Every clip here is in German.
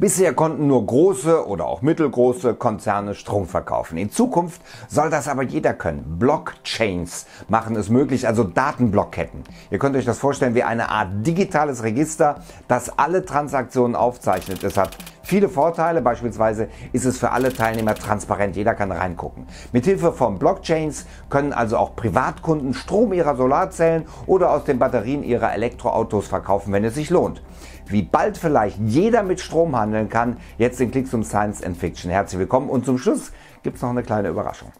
Bisher konnten nur große oder auch mittelgroße Konzerne Strom verkaufen. In Zukunft soll das aber jeder können. Blockchains machen es möglich, also Datenblockketten. Ihr könnt euch das vorstellen wie eine Art digitales Register, das alle Transaktionen aufzeichnet. Es hat viele Vorteile, beispielsweise ist es für alle Teilnehmer transparent, jeder kann reingucken. Mithilfe von Blockchains können also auch Privatkunden Strom ihrer Solarzellen oder aus den Batterien ihrer Elektroautos verkaufen, wenn es sich lohnt wie bald vielleicht jeder mit Strom handeln kann. Jetzt in Klicks um Science and Fiction. Herzlich willkommen und zum Schluss gibt es noch eine kleine Überraschung.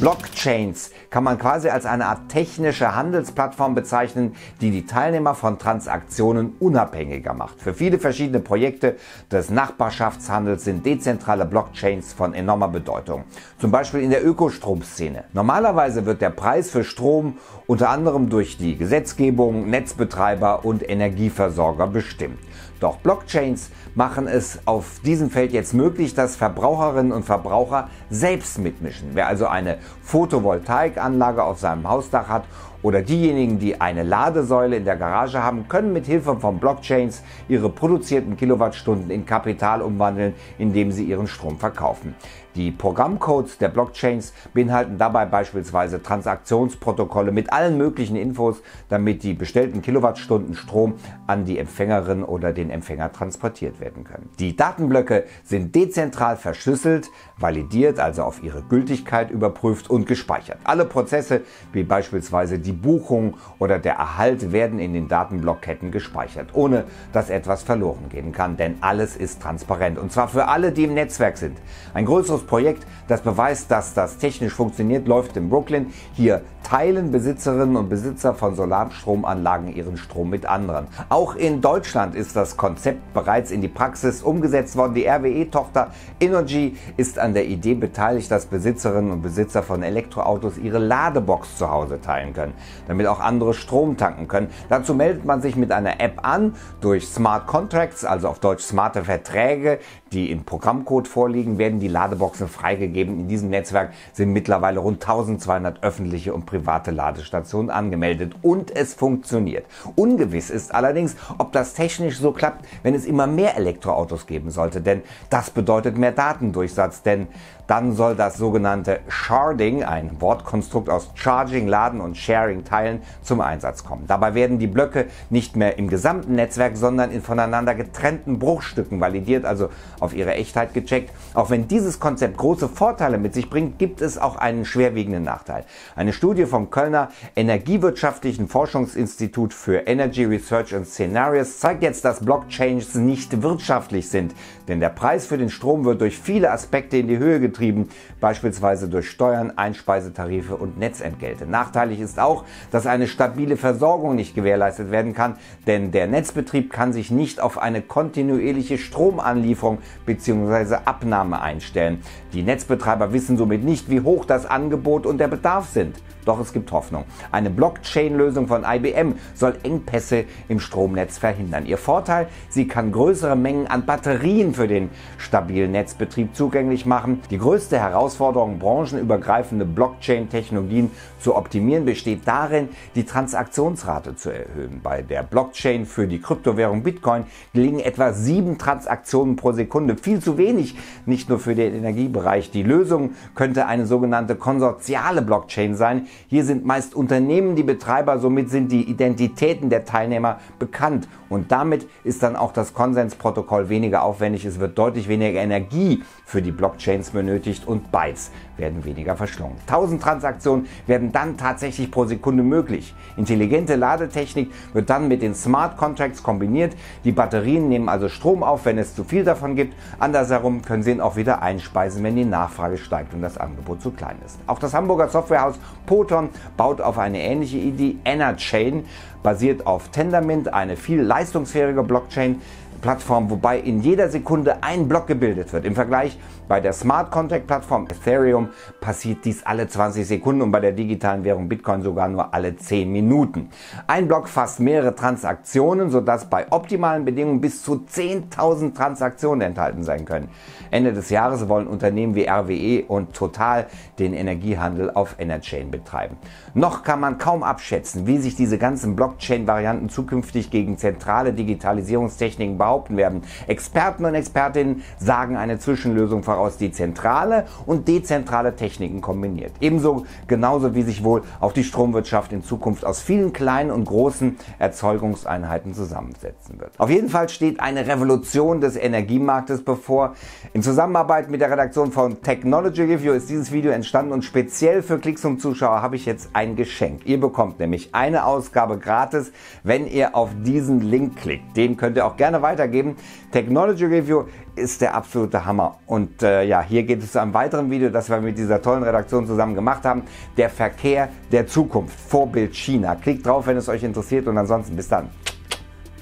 Blockchains kann man quasi als eine Art technische Handelsplattform bezeichnen, die die Teilnehmer von Transaktionen unabhängiger macht. Für viele verschiedene Projekte des Nachbarschaftshandels sind dezentrale Blockchains von enormer Bedeutung. Zum Beispiel in der Ökostromszene. Normalerweise wird der Preis für Strom unter anderem durch die Gesetzgebung, Netzbetreiber und Energieversorger bestimmt. Doch Blockchains machen es auf diesem Feld jetzt möglich, dass Verbraucherinnen und Verbraucher selbst mitmischen. Wer also eine Photovoltaikanlage auf seinem Hausdach hat oder diejenigen, die eine Ladesäule in der Garage haben, können mit Hilfe von Blockchains ihre produzierten Kilowattstunden in Kapital umwandeln, indem sie ihren Strom verkaufen. Die Programmcodes der Blockchains beinhalten dabei beispielsweise Transaktionsprotokolle mit allen möglichen Infos, damit die bestellten Kilowattstunden Strom an die Empfängerin oder den Empfänger transportiert werden können. Die Datenblöcke sind dezentral verschlüsselt, validiert, also auf ihre Gültigkeit überprüft und gespeichert. Alle Prozesse, wie beispielsweise die Buchung oder der Erhalt, werden in den Datenblockketten gespeichert, ohne dass etwas verloren gehen kann, denn alles ist transparent und zwar für alle, die im Netzwerk sind. Ein größeres Projekt, das beweist, dass das technisch funktioniert, läuft in Brooklyn. Hier teilen Besitzerinnen und Besitzer von Solarstromanlagen ihren Strom mit anderen. Auch in Deutschland ist das Konzept bereits in die Praxis umgesetzt worden. Die RWE-Tochter Energy ist an der Idee beteiligt, dass Besitzerinnen und Besitzer von Elektroautos ihre Ladebox zu Hause teilen können, damit auch andere Strom tanken können. Dazu meldet man sich mit einer App an durch Smart Contracts, also auf Deutsch smarte Verträge, die in Programmcode vorliegen, werden die Ladeboxen freigegeben. In diesem Netzwerk sind mittlerweile rund 1200 öffentliche und private Ladestationen angemeldet und es funktioniert. Ungewiss ist allerdings, ob das technisch so klappt, wenn es immer mehr Elektroautos geben sollte, denn das bedeutet mehr Datendurchsatz, denn dann soll das sogenannte Sharding, ein Wortkonstrukt aus Charging, Laden und Sharing teilen, zum Einsatz kommen. Dabei werden die Blöcke nicht mehr im gesamten Netzwerk, sondern in voneinander getrennten Bruchstücken validiert, also auf ihre Echtheit gecheckt. Auch wenn dieses Konzept große Vorteile mit sich bringt, gibt es auch einen schwerwiegenden Nachteil. Eine Studie vom Kölner Energiewirtschaftlichen Forschungsinstitut für Energy Research and Scenarios zeigt jetzt, dass Blockchains nicht wirtschaftlich sind, denn der Preis für den Strom wird durch viele Aspekte in die Höhe getrieben beispielsweise durch Steuern, Einspeisetarife und Netzentgelte. Nachteilig ist auch, dass eine stabile Versorgung nicht gewährleistet werden kann, denn der Netzbetrieb kann sich nicht auf eine kontinuierliche Stromanlieferung bzw. Abnahme einstellen. Die Netzbetreiber wissen somit nicht, wie hoch das Angebot und der Bedarf sind. Doch es gibt Hoffnung. Eine Blockchain-Lösung von IBM soll Engpässe im Stromnetz verhindern. Ihr Vorteil, sie kann größere Mengen an Batterien für den stabilen Netzbetrieb zugänglich machen. Die größte Herausforderung, branchenübergreifende Blockchain-Technologien zu optimieren, besteht darin, die Transaktionsrate zu erhöhen. Bei der Blockchain für die Kryptowährung Bitcoin gelingen etwa sieben Transaktionen pro Sekunde. Viel zu wenig, nicht nur für den Energiebereich. Die Lösung könnte eine sogenannte konsortiale Blockchain sein, hier sind meist Unternehmen die Betreiber, somit sind die Identitäten der Teilnehmer bekannt und damit ist dann auch das Konsensprotokoll weniger aufwendig. Es wird deutlich weniger Energie für die Blockchains benötigt und Bytes werden weniger verschlungen. 1000 Transaktionen werden dann tatsächlich pro Sekunde möglich. Intelligente Ladetechnik wird dann mit den Smart Contracts kombiniert. Die Batterien nehmen also Strom auf, wenn es zu viel davon gibt. Andersherum können sie ihn auch wieder einspeisen, wenn die Nachfrage steigt und das Angebot zu klein ist. Auch das Hamburger Softwarehaus Poton baut auf eine ähnliche Idee. Enerchain basiert auf Tendermint, eine viel leistungsfähige Blockchain. Plattform, wobei in jeder Sekunde ein Block gebildet wird. Im Vergleich bei der Smart Contract Plattform Ethereum passiert dies alle 20 Sekunden und bei der digitalen Währung Bitcoin sogar nur alle 10 Minuten. Ein Block fasst mehrere Transaktionen, sodass bei optimalen Bedingungen bis zu 10.000 Transaktionen enthalten sein können. Ende des Jahres wollen Unternehmen wie RWE und Total den Energiehandel auf Enerchain betreiben. Noch kann man kaum abschätzen, wie sich diese ganzen Blockchain-Varianten zukünftig gegen zentrale Digitalisierungstechniken behaupten werden. Experten und Expertinnen sagen eine Zwischenlösung voraus, die zentrale und dezentrale Techniken kombiniert. Ebenso genauso wie sich wohl auch die Stromwirtschaft in Zukunft aus vielen kleinen und großen Erzeugungseinheiten zusammensetzen wird. Auf jeden Fall steht eine Revolution des Energiemarktes bevor. In Zusammenarbeit mit der Redaktion von Technology Review ist dieses Video entstanden und speziell für Klicksum Zuschauer habe ich jetzt ein Geschenk. Ihr bekommt nämlich eine Ausgabe gratis, wenn ihr auf diesen Link klickt. Den könnt ihr auch gerne weitergeben. Technology Review ist der absolute Hammer. Und äh, ja, hier geht es zu einem weiteren Video, das wir mit dieser tollen Redaktion zusammen gemacht haben. Der Verkehr der Zukunft. Vorbild China. Klickt drauf, wenn es euch interessiert und ansonsten bis dann.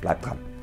Bleibt dran.